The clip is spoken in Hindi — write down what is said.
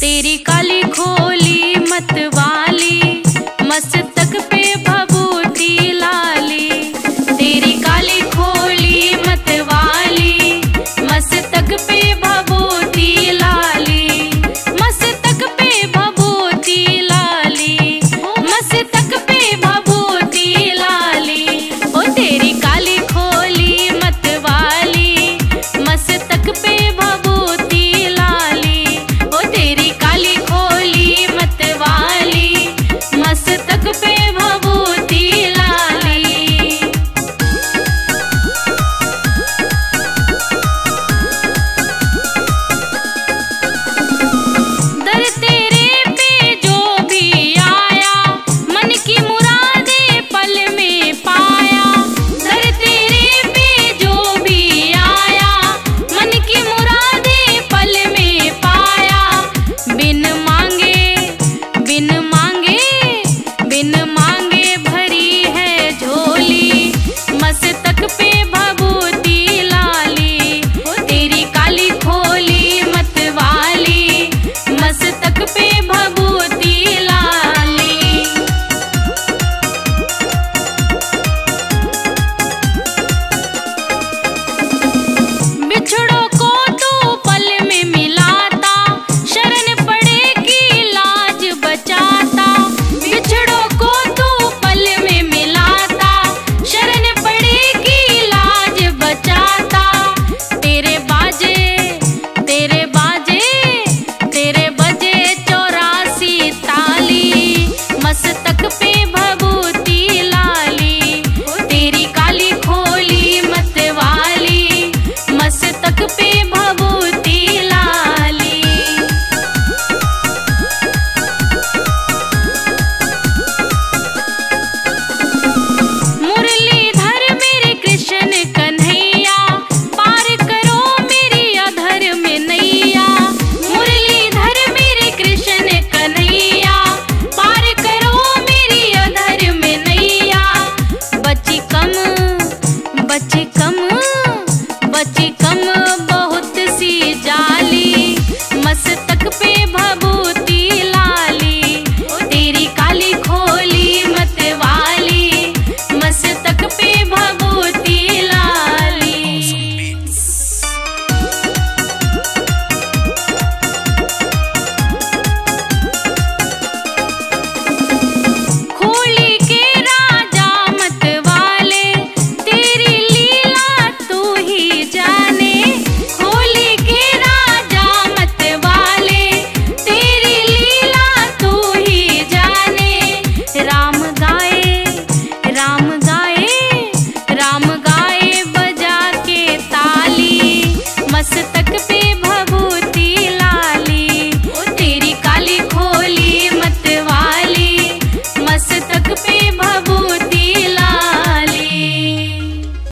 तेरी काली खोली मत वाली मस्त cinema. कम बची कम